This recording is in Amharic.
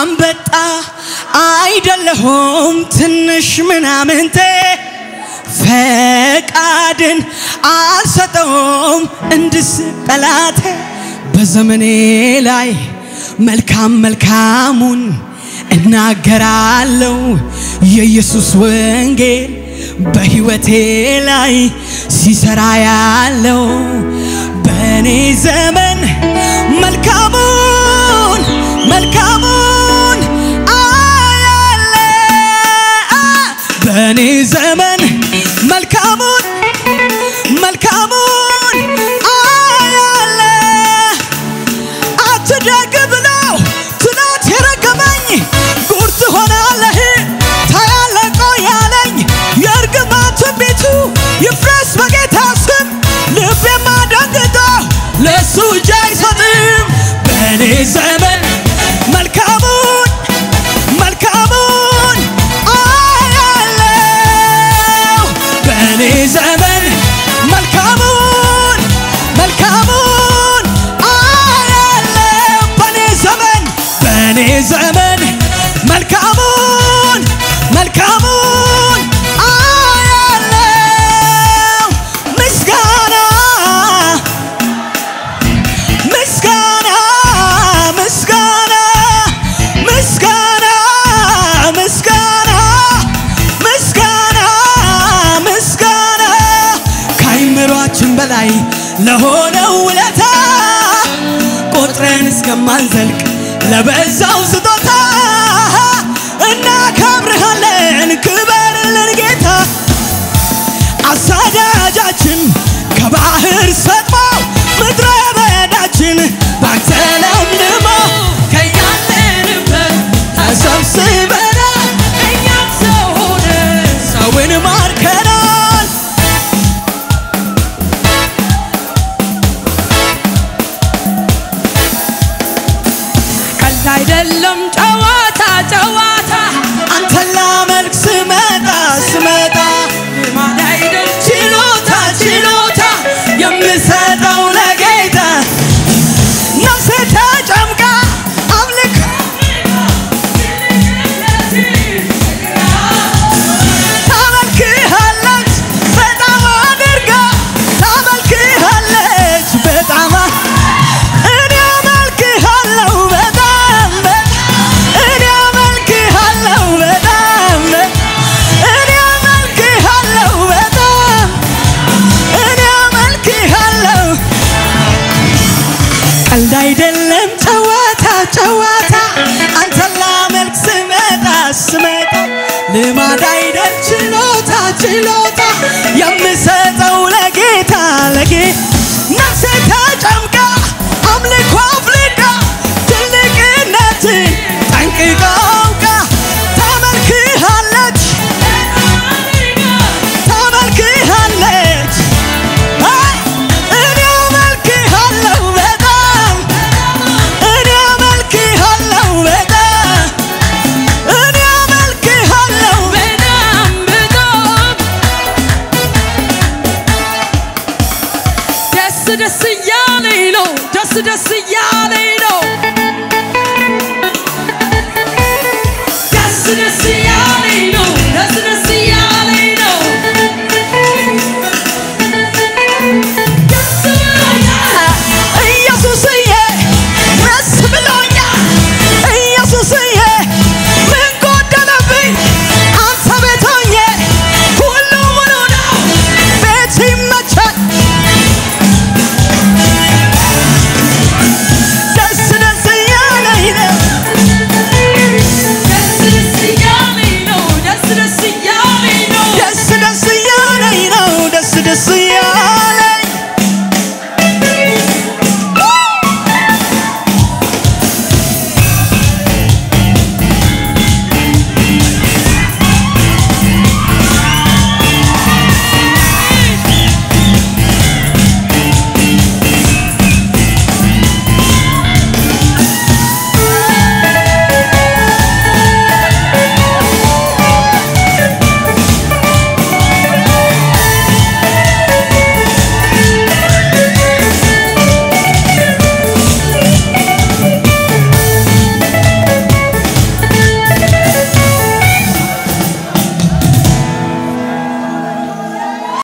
አንበጣ አይደለሁም ትንሽ ምናምንቴ። ፈቃድን አልሰጠውም እንድስ ጠላቴ። በዘመኔ ላይ መልካም መልካሙን እናገራለው የኢየሱስ ወንጌል በሕይወቴ ላይ ሲሰራ ያለው በእኔ ዘመን መልካሙን ለሆነው ውለታ ቆጥረን እስከማንዘልቅ ለበዛው ስጦታ እናከብርሃለን፣ ክበርልን ጌታ አሳዳጃችን ከባህር ሰጥ አይደለም ጨዋታ ጨዋታ ሰዋታ አንተን ላመልክ ስመጣ ስመጣ ልማድ አይደል ችሎታ ችሎታ የምሰጠው ያለኝ ነው ደስ ደስ እያለኝ ነው